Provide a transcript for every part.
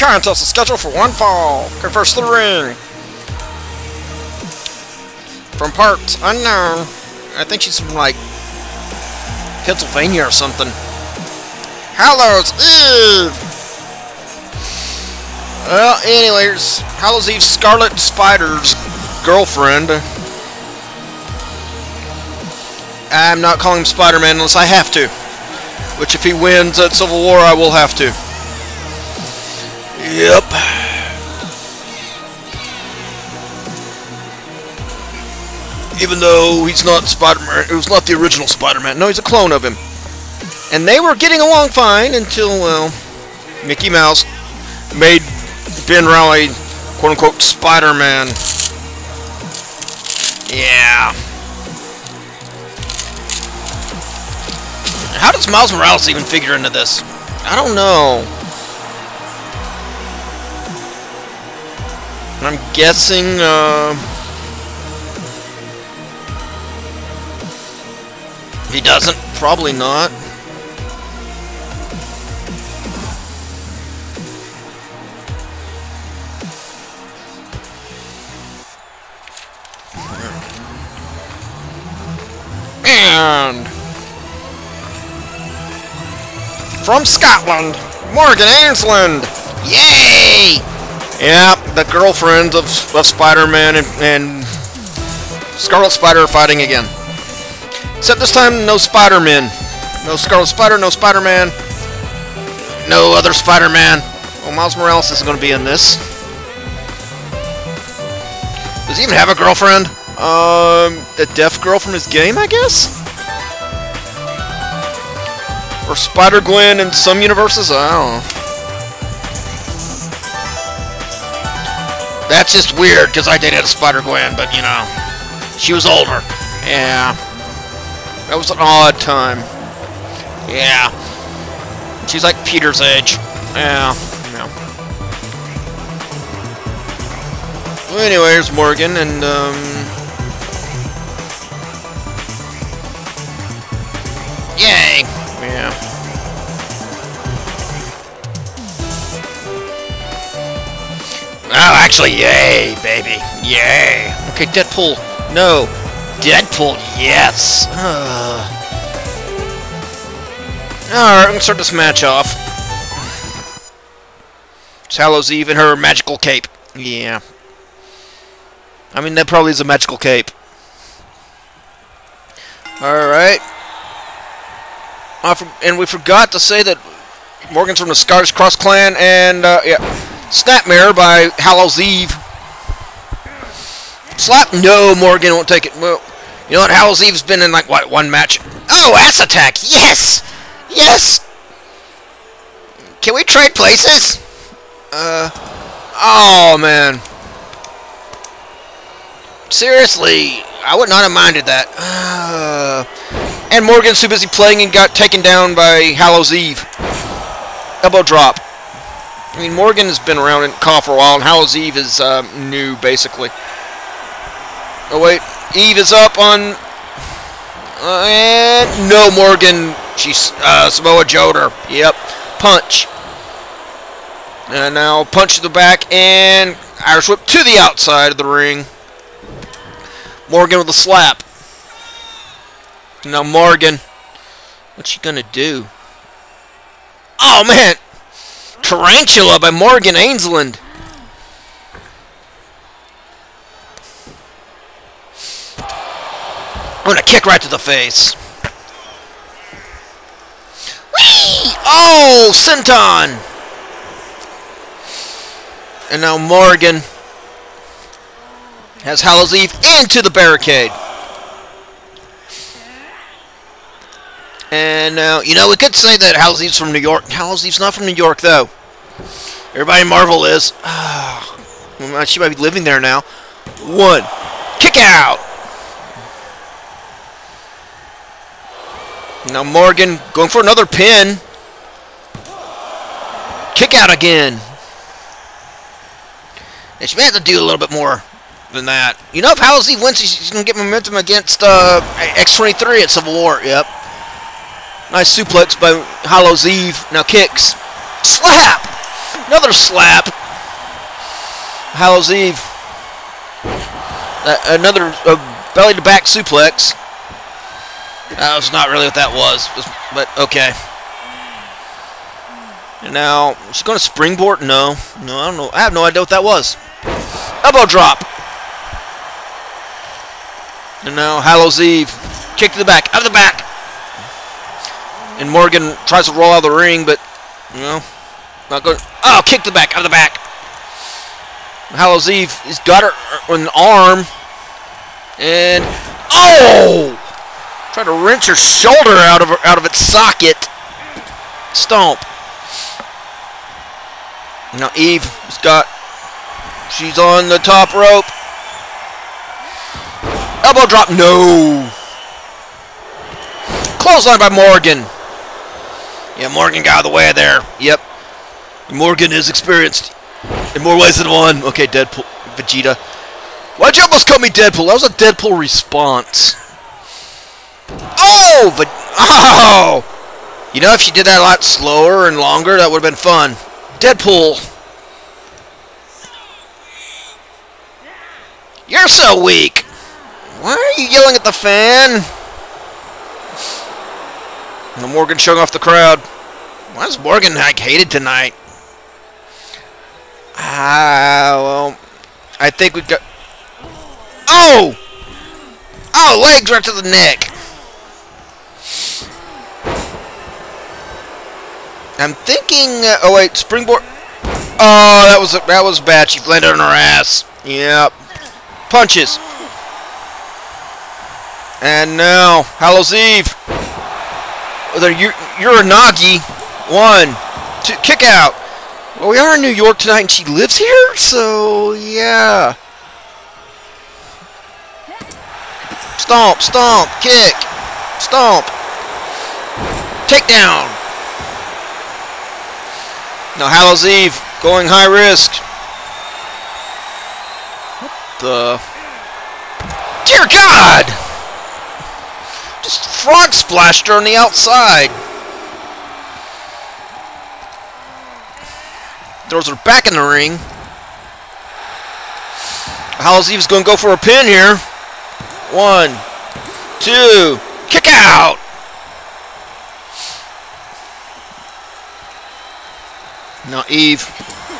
contest is scheduled for one fall. Confers to the ring. From parts unknown. I think she's from like Pennsylvania or something. Hallows Eve! Well, anyways, Hallows Eve Scarlet Spider's girlfriend. I'm not calling him Spider-Man unless I have to. Which if he wins at Civil War, I will have to. Yep. Even though he's not Spider-Man, it was not the original Spider-Man. No, he's a clone of him. And they were getting along fine until, well, Mickey Mouse made Ben Reilly, quote-unquote, Spider-Man. Yeah. How does Miles Morales even figure into this? I don't know. I'm guessing, uh... He doesn't? Probably not. And from Scotland, Morrigan Aensland. Yay! Yeah, the girlfriends of, of Spider-Man and, and Scarlet Spider are fighting again. Except this time, no Spider-Man. No Scarlet Spider, no Spider-Man. No other Spider-Man. Well, Miles Morales isn't going to be in this. Does he even have a girlfriend? Um, a deaf girl from his game, I guess? Or Spider-Gwen in some universes? I don't know. That's just weird, because I dated Spider-Gwen, but, you know, she was older. Yeah. That was an odd time. Yeah. She's like Peter's age. Yeah. Yeah. Well, anyways, Morrigan, and, um... actually, yay, baby. Yay. Okay, Deadpool. No. Deadpool, yes. Alright, I'm gonna start this match off. It's Hallows Eve in her magical cape. Yeah. I mean, that probably is a magical cape. Alright. and we forgot to say that Morrigan's from the Scottish Cross Clan, and, uh, yeah. Snapmare by Hallows Eve. Slap? No, Morrigan won't take it. Well, you know what? Hallows Eve's been in, like, what, one match? Oh, ass attack! Yes! Yes! Can we trade places? Uh, oh, man. Seriously, I would not have minded that. Uh, and Morrigan's too busy playing and got taken down by Hallows Eve. Elbow drop. I mean, Morrigan has been around in CAW for a while, and Hallows Eve is uh, new, basically. Oh, wait. Eve is up on... Uh, and no, Morrigan. She's uh, Samoa Joder. Yep. Punch. And now punch to the back, and Irish whip to the outside of the ring. Morrigan with a slap. Now Morrigan. What's she gonna do? Oh, man! Tarantula by Morrigan Aensland. I'm gonna kick right to the face. Whee! Oh, Senton! And now Morrigan has Hallows Eve into the barricade. And now, you know, we could say that Hallows Eve's from New York. Hallows Eve's not from New York, though. Everybody in Marvel is. she might be living there now. One. Kick out! Now Morrigan going for another pin. Kick out again. And she may have to do a little bit more than that. You know, if Hallows Eve wins, she's going to get momentum against uh, X-23 at Civil War. Yep. Nice suplex by Hallows Eve. Now kicks. Slap! Another slap. Hallows Eve. Uh, another uh, belly to back suplex. That was not really what that was, but okay. And now, she's going to springboard? No. No, I don't know. I have no idea what that was. Elbow drop. And now, Hallows Eve. Kick to the back. Out of the back. And Morrigan tries to roll out of the ring, but, you know, not good. Oh, kick the back. Out of the back. Hallows Eve has got her the arm. And, oh! Trying to wrench her shoulder out of her, out of its socket. Stomp. Now Eve has got. She's on the top rope. Elbow drop. No. Clothesline by Morrigan. Yeah, Morrigan got out of the way there. Yep. Morrigan is experienced in more ways than one. Okay, Deadpool. Vegeta. Why'd you almost call me Deadpool? That was a Deadpool response. Oh! But oh! You know, if she did that a lot slower and longer, that would have been fun. Deadpool. You're so weak. Why are you yelling at the fan? And Morrigan showing off the crowd. Why is Morrigan like hated tonight? Ah, well, I think we got. Oh! Oh, legs right to the neck. I'm thinking. Uh, oh wait, springboard. Oh, that was a, that was bad. She landed on her ass. Yep. Punches. And now Hallows Eve. You're, you're a Nagi. One, two, kick out. Well, we are in New York tonight, and she lives here, so yeah. Stomp, stomp, kick, stomp, takedown. Now Hallows Eve going high risk. What the? Dear God! Just frog splashed her on the outside. Throws her back in the ring. Hallows Eve's going to go for a pin here. One, two, kick out! Now Eve,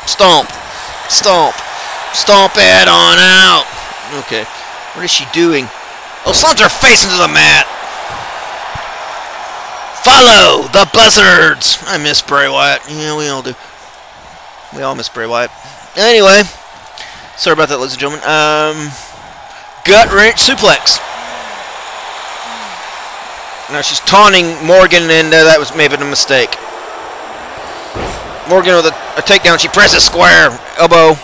stomp, stomp, stomp it on out. Okay, what is she doing? Oh, slams her face into the mat. Follow the buzzards. I miss Bray Wyatt. Yeah, we all do. We all miss Bray Wyatt. Anyway, sorry about that, ladies and gentlemen. Um, gut wrench suplex. Now she's taunting Morrigan, and uh, that was maybe a mistake. Morrigan with a, a takedown. She presses square. Elbow.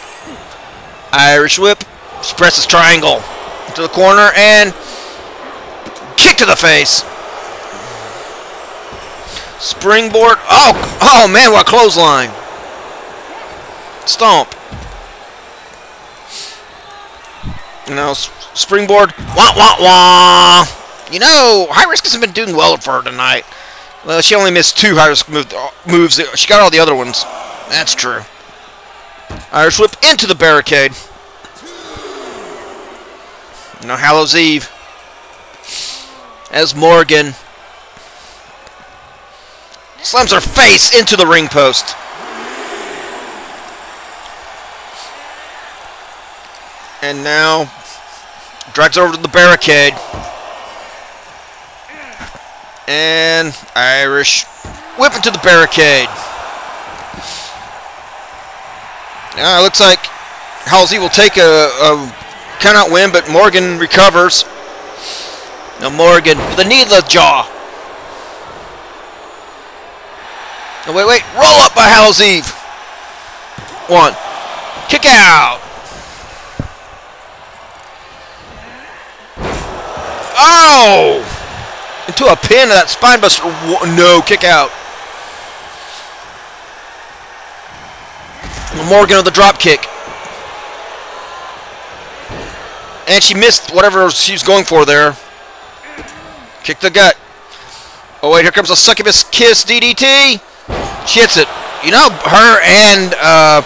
Irish whip. She presses triangle. To the corner and kick to the face. Springboard. Oh, oh man, what a clothesline. Stomp. Now, springboard. Wah, wah, wah. You know, High Risk hasn't been doing well for her tonight. Well, she only missed two high risk move, uh, moves. She got all the other ones. That's true. Irish whip into the barricade. Now Hallows Eve. As Morrigan slams her face into the ring post. And now drags over to the barricade. And Irish whip into the barricade. Now it looks like Halsey will take a, a count win, but Morrigan recovers. Now Morrigan with a knee the jaw. Oh, wait, wait. Roll up by Hallows Eve. One. Kick out. Oh! Into a pin of that spinebuster. No, kick out. Morrigan with the drop kick. And she missed whatever she was going for there. Kick the gut. Oh, wait, here comes a succubus kiss DDT. She hits it. You know, her and uh,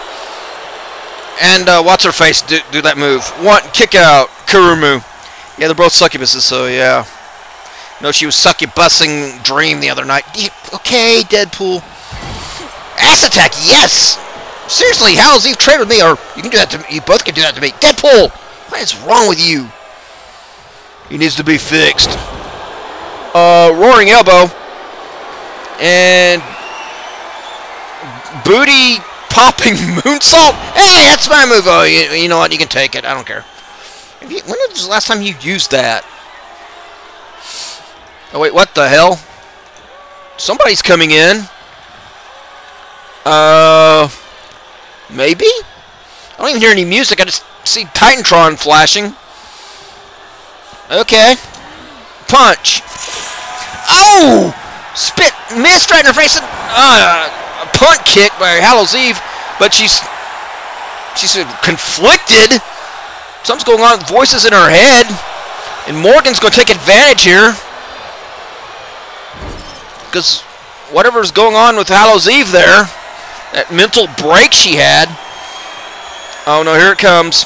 and uh, what's her face do, do that move. One kick out, Kurumu. Yeah, they're both succubuses, so yeah. Know, she was succubusing Dream the other night. Okay, Deadpool. Ass attack, yes! Seriously, Hallows Eve trade with me, or you can do that to me. You both can do that to me. Deadpool! What is wrong with you? He needs to be fixed. Uh, Roaring Elbow. And... Booty popping moonsault? Hey, that's my move. Oh, you, you know what? You can take it. I don't care. You, when was the last time you used that? Oh, wait, what the hell? Somebody's coming in. Uh... Maybe? I don't even hear any music. I just see Titantron flashing. Okay. Punch. Oh! Spit missed right in her face. Uh, a punt kick by Hallows Eve, but she's she's conflicted. Something's going on. Voices in her head, and Morrigan's going to take advantage here because whatever's going on with Hallows Eve there. That mental break she had. Oh no, here it comes.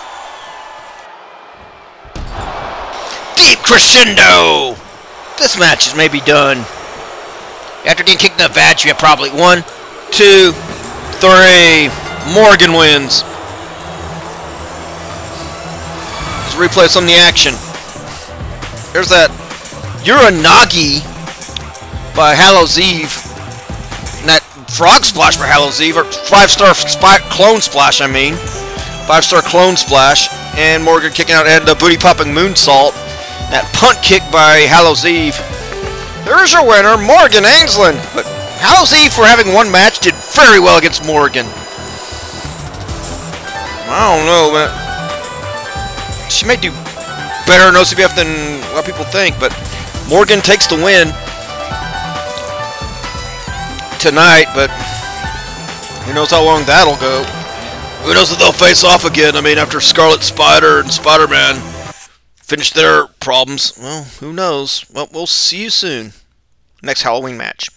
Deep crescendo! This match is maybe done. After getting kicked in the vag, you have probably one, two, three. Morrigan wins. Let's replay some of the action. There's that Uranagi by Hallows Eve. And that Frog Splash by Hallows Eve, or five star clone splash, I mean. Five star clone splash. And Morrigan kicking out and the booty popping moonsault. That punt kick by Hallows Eve. There's your winner, Morrigan Aensland. But Hallows Eve, for having one match, did very well against Morrigan. I don't know, man. She may do better in OCBF than what people think, but Morrigan takes the win tonight, but who knows how long that'll go. Who knows if they'll face off again? I mean, after Scarlet Spider and Spider-Man finish their problems, well, who knows? Well, we'll see you soon. Next Halloween match.